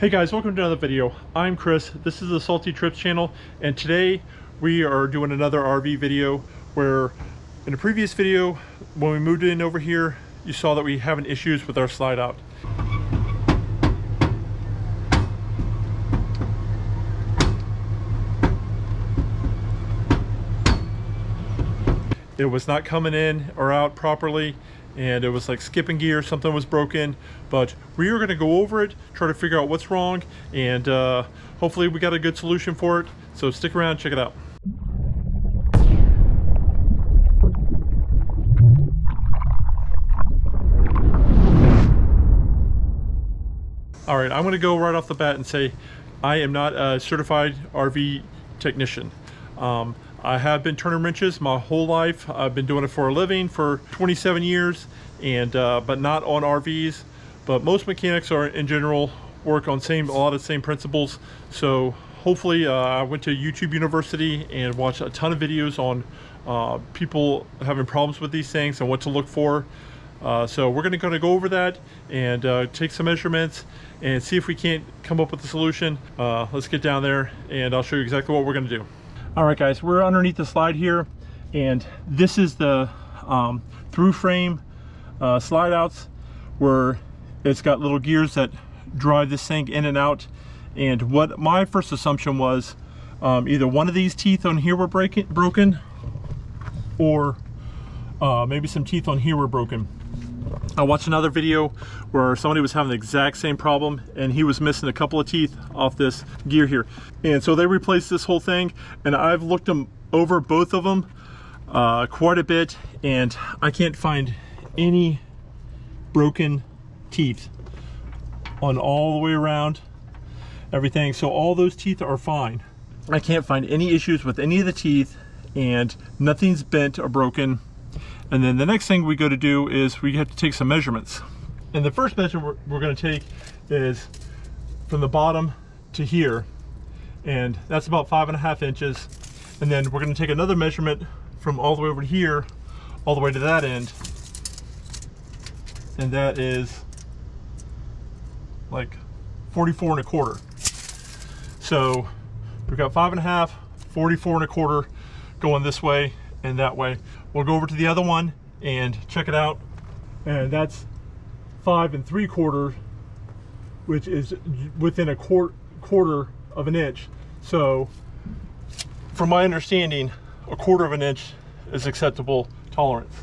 Hey guys, welcome to another video. I'm Chris, this is the Salty Trips channel, and today we are doing another RV video where in a previous video, when we moved in over here, you saw that we having issues with our slide out. It was not coming in or out properly and it was like skipping gear something was broken but we are going to go over it try to figure out what's wrong and uh, hopefully we got a good solution for it so stick around check it out. All right i'm going to go right off the bat and say i am not a certified rv technician. Um, I have been turning wrenches my whole life. I've been doing it for a living for 27 years, and uh, but not on RVs. But most mechanics are in general work on same a lot of the same principles. So hopefully, uh, I went to YouTube University and watched a ton of videos on uh, people having problems with these things and what to look for. Uh, so we're going to go over that and uh, take some measurements and see if we can't come up with a solution. Uh, let's get down there and I'll show you exactly what we're going to do. All right, guys, we're underneath the slide here, and this is the um, through frame uh, slide outs where it's got little gears that drive this thing in and out. And what my first assumption was, um, either one of these teeth on here were breaking, broken, or uh, maybe some teeth on here were broken. I watched another video where somebody was having the exact same problem and he was missing a couple of teeth off this gear here. And so they replaced this whole thing and I've looked them over both of them uh, quite a bit and I can't find any broken teeth on all the way around everything. So all those teeth are fine. I can't find any issues with any of the teeth and nothing's bent or broken and then the next thing we go to do is we have to take some measurements. And the first measurement we're, we're gonna take is from the bottom to here. And that's about five and a half inches. And then we're gonna take another measurement from all the way over here, all the way to that end. And that is like 44 and a quarter. So we've got five and a half, 44 and a quarter going this way and that way. We'll go over to the other one and check it out. And that's five and three quarters, which is within a quarter, quarter of an inch. So from my understanding, a quarter of an inch is acceptable tolerance.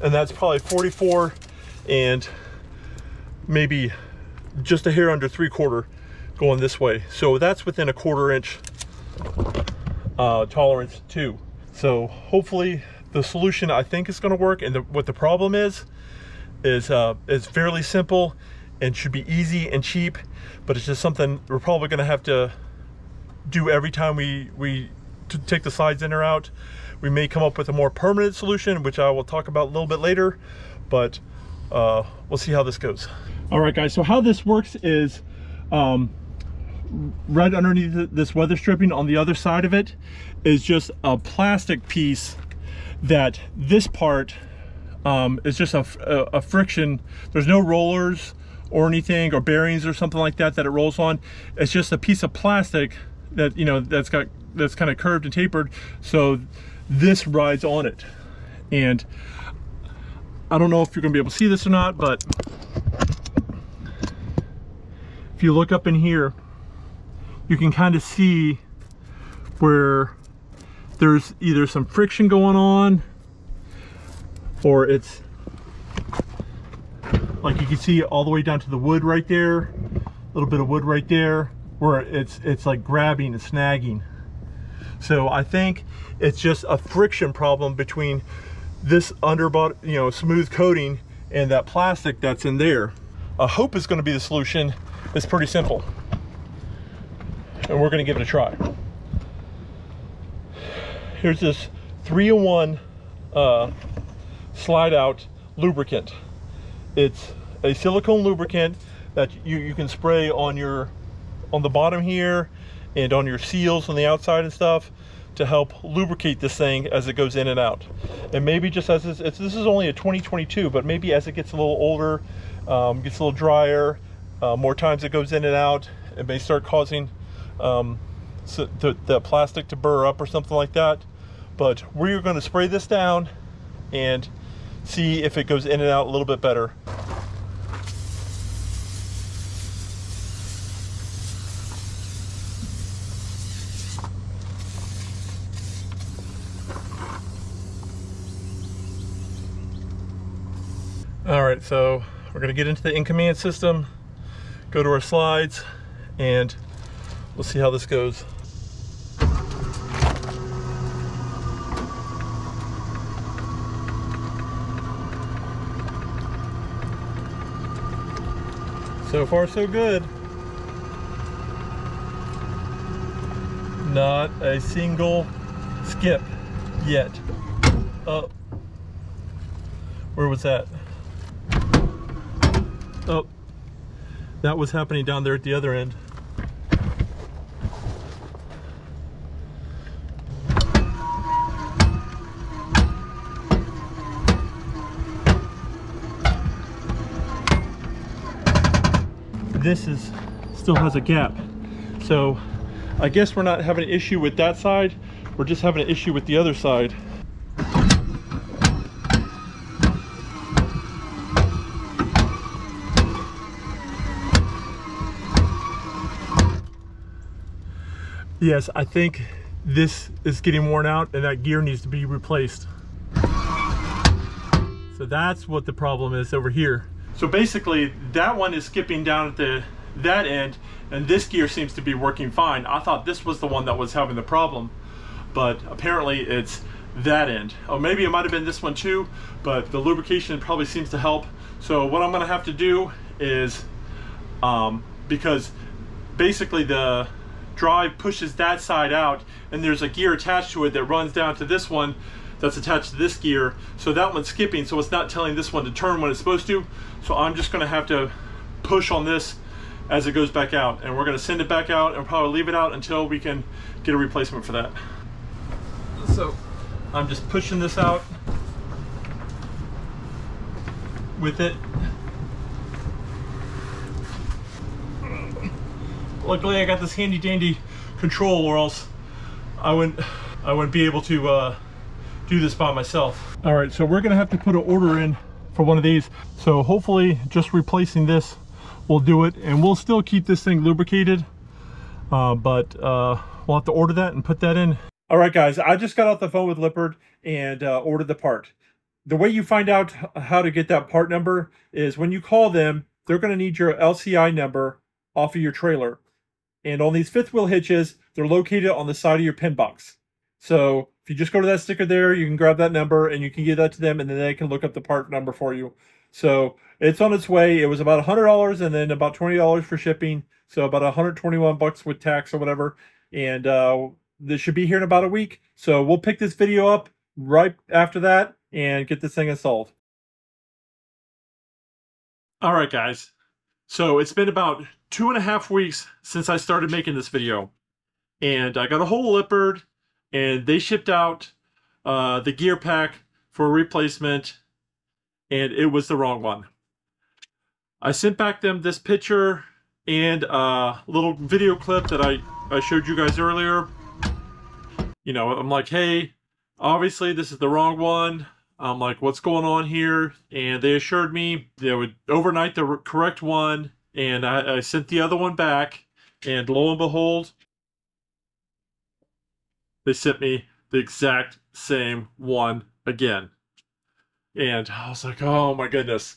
And that's probably 44 and maybe just a hair under three quarter going this way. So that's within a quarter inch uh, tolerance too. So hopefully the solution I think is going to work. And the, what the problem is, is uh, is fairly simple and should be easy and cheap, but it's just something we're probably going to have to do every time we we take the slides in or out. We may come up with a more permanent solution, which I will talk about a little bit later, but uh, we'll see how this goes. All right, guys, so how this works is um, right underneath this weather stripping on the other side of it is just a plastic piece that this part um, is just a, a, a, friction. There's no rollers or anything or bearings or something like that that it rolls on. It's just a piece of plastic that, you know, that's got, that's kind of curved and tapered. So this rides on it. And I don't know if you're gonna be able to see this or not, but if you look up in here, you can kind of see where there's either some friction going on or it's like you can see all the way down to the wood right there a little bit of wood right there where it's it's like grabbing and snagging. So I think it's just a friction problem between this underbody you know smooth coating and that plastic that's in there. I hope is going to be the solution. It's pretty simple and we're gonna give it a try. Here's this 3-in-1 uh, slide out lubricant. It's a silicone lubricant that you, you can spray on your on the bottom here and on your seals on the outside and stuff to help lubricate this thing as it goes in and out. And maybe just as it's this is only a 2022, but maybe as it gets a little older, um, gets a little drier, uh, more times it goes in and out, it may start causing um, so the, the plastic to burr up or something like that. But we're going to spray this down and see if it goes in and out a little bit better. All right, so we're gonna get into the In-Command system, go to our slides, and we'll see how this goes. So far, so good. Not a single skip yet. Oh, where was that? Oh, that was happening down there at the other end. This is still has a gap. So I guess we're not having an issue with that side. We're just having an issue with the other side. Yes, I think this is getting worn out and that gear needs to be replaced. So that's what the problem is over here. So basically that one is skipping down at the that end and this gear seems to be working fine. I thought this was the one that was having the problem, but apparently it's that end. Oh, maybe it might have been this one too, but the lubrication probably seems to help. So what I'm gonna have to do is, um, because basically the drive pushes that side out and there's a gear attached to it that runs down to this one that's attached to this gear. So that one's skipping, so it's not telling this one to turn when it's supposed to. So I'm just gonna have to push on this as it goes back out. And we're gonna send it back out and probably leave it out until we can get a replacement for that. So I'm just pushing this out with it. Luckily I got this handy dandy control or else I wouldn't I wouldn't be able to uh, do this by myself. All right, so we're gonna have to put an order in for one of these. So hopefully just replacing this will do it and we'll still keep this thing lubricated. Uh, but uh, we'll have to order that and put that in. All right, guys, I just got off the phone with Lippert and uh, ordered the part. The way you find out how to get that part number is when you call them, they're gonna need your LCI number off of your trailer. And on these fifth wheel hitches, they're located on the side of your pin box. So if you just go to that sticker there, you can grab that number and you can give that to them and then they can look up the part number for you. So it's on its way. It was about $100 and then about $20 for shipping. So about 121 bucks with tax or whatever. And uh, this should be here in about a week. So we'll pick this video up right after that and get this thing installed. All right, guys. So it's been about two and a half weeks since I started making this video. And I got a whole Lippert and they shipped out uh, the gear pack for replacement, and it was the wrong one. I sent back them this picture and a little video clip that I, I showed you guys earlier. You know, I'm like, hey, obviously this is the wrong one. I'm like, what's going on here? And they assured me they would overnight the correct one. And I, I sent the other one back. And lo and behold, they sent me the exact same one again. And I was like, oh my goodness.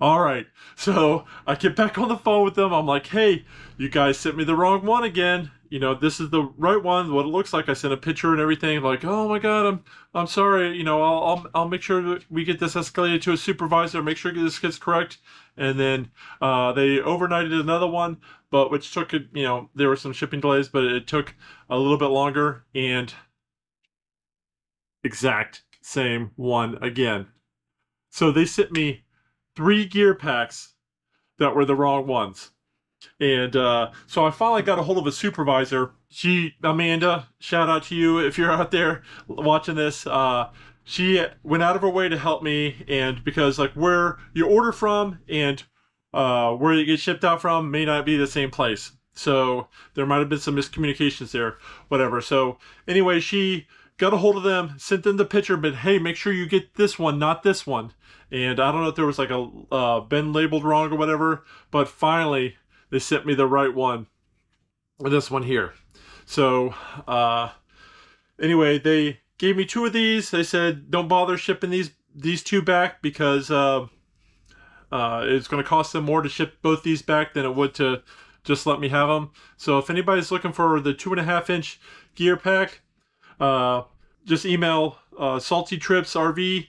All right. So I get back on the phone with them. I'm like, hey, you guys sent me the wrong one again. You know, this is the right one, what it looks like. I sent a picture and everything. Like, oh my God, I'm I'm sorry. You know, I'll I'll, I'll make sure that we get this escalated to a supervisor, make sure this gets correct. And then uh, they overnighted another one, but which took, you know, there were some shipping delays, but it took a little bit longer. And exact same one again. So they sent me three gear packs that were the wrong ones. And uh, so I finally got a hold of a supervisor. She, Amanda, shout out to you if you're out there watching this. Uh, she went out of her way to help me, and because like where you order from and uh, where you get shipped out from may not be the same place. So there might have been some miscommunications there, whatever. So anyway, she got a hold of them, sent them the picture, but hey, make sure you get this one, not this one. And I don't know if there was like a uh, been labeled wrong or whatever, but finally they sent me the right one. This one here. So uh, anyway, they gave me two of these. They said don't bother shipping these these two back because uh, uh, it's going to cost them more to ship both these back than it would to just let me have them. So if anybody's looking for the two and a half inch gear pack, uh, just email uh, saltytripsrv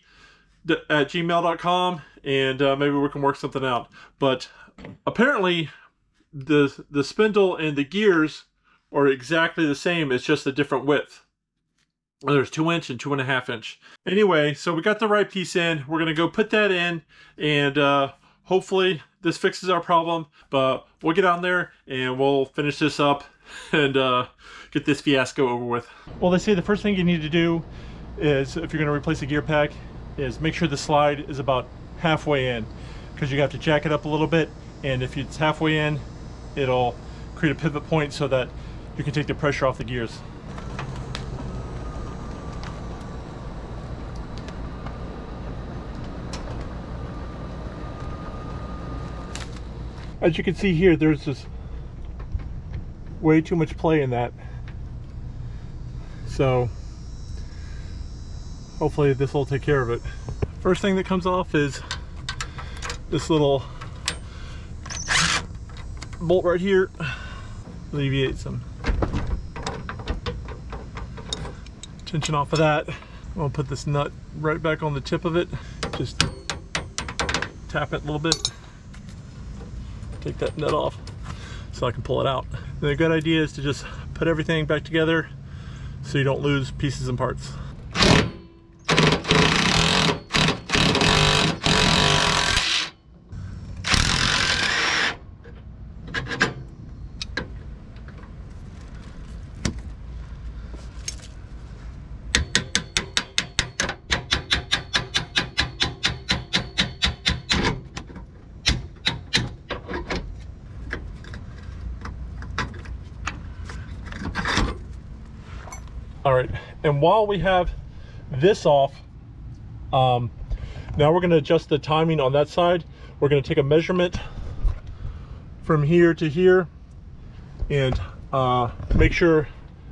at gmail.com and uh, maybe we can work something out. But apparently the the spindle and the gears are exactly the same. It's just a different width. There's two inch and two and a half inch. Anyway, so we got the right piece in. We're gonna go put that in and uh, hopefully this fixes our problem. But we'll get on there and we'll finish this up and uh, get this fiasco over with. Well, they say the first thing you need to do is if you're gonna replace a gear pack is make sure the slide is about halfway in because you have to jack it up a little bit and if it's halfway in it'll create a pivot point so that you can take the pressure off the gears. As you can see here, there's just way too much play in that. So hopefully this will take care of it. First thing that comes off is this little bolt right here. Alleviate some tension off of that. I'm gonna put this nut right back on the tip of it. Just tap it a little bit take that nut off so I can pull it out. And a good idea is to just put everything back together so you don't lose pieces and parts. And while we have this off, um, now we're gonna adjust the timing on that side. We're gonna take a measurement from here to here and uh, make sure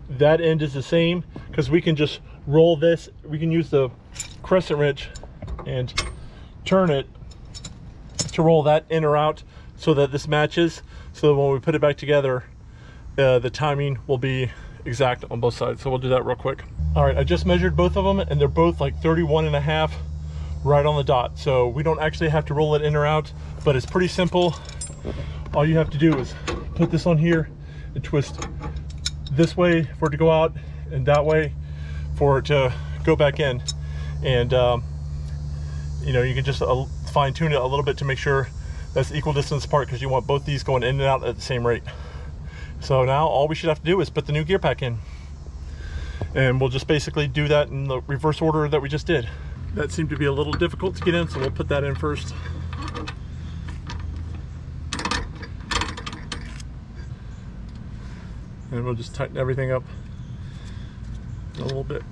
that end is the same because we can just roll this. We can use the crescent wrench and turn it to roll that in or out so that this matches. So that when we put it back together, uh, the timing will be exact on both sides. So we'll do that real quick. All right, I just measured both of them and they're both like 31 and a half right on the dot. So we don't actually have to roll it in or out, but it's pretty simple. All you have to do is put this on here and twist this way for it to go out and that way for it to go back in. And um, you know, you can just uh, fine tune it a little bit to make sure that's equal distance apart because you want both these going in and out at the same rate. So now all we should have to do is put the new gear pack in. And we'll just basically do that in the reverse order that we just did. That seemed to be a little difficult to get in, so we'll put that in first. And we'll just tighten everything up a little bit.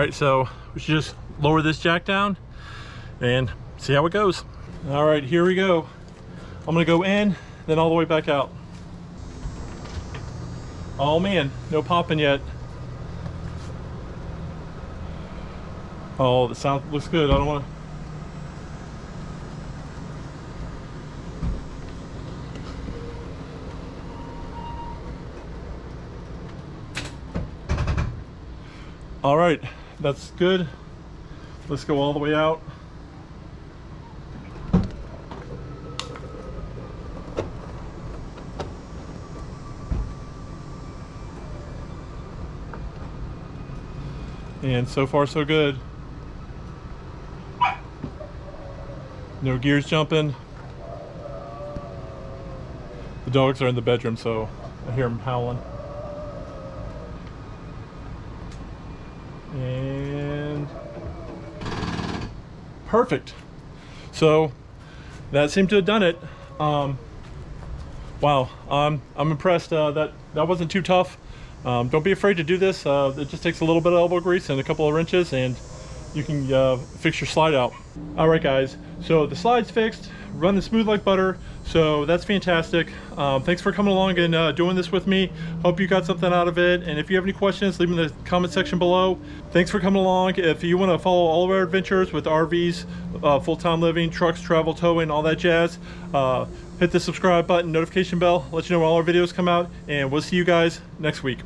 right, so we should just lower this jack down and see how it goes. All right, here we go. I'm gonna go in, then all the way back out. Oh man, no popping yet. Oh, the sound looks good. I don't wanna. All right, that's good. Let's go all the way out. And so far so good. No gears jumping. The dogs are in the bedroom, so I hear them howling. And perfect. So that seemed to have done it. Um, wow, um, I'm impressed. Uh, that that wasn't too tough. Um, don't be afraid to do this. Uh, it just takes a little bit of elbow grease and a couple of wrenches and you can uh, fix your slide out. All right guys, so the slide's fixed, running smooth like butter, so that's fantastic. Um, thanks for coming along and uh, doing this with me. Hope you got something out of it. And if you have any questions, leave them in the comment section below. Thanks for coming along. If you want to follow all of our adventures with RVs, uh, full-time living, trucks, travel, towing, all that jazz, uh, hit the subscribe button, notification bell, let you know when all our videos come out, and we'll see you guys next week.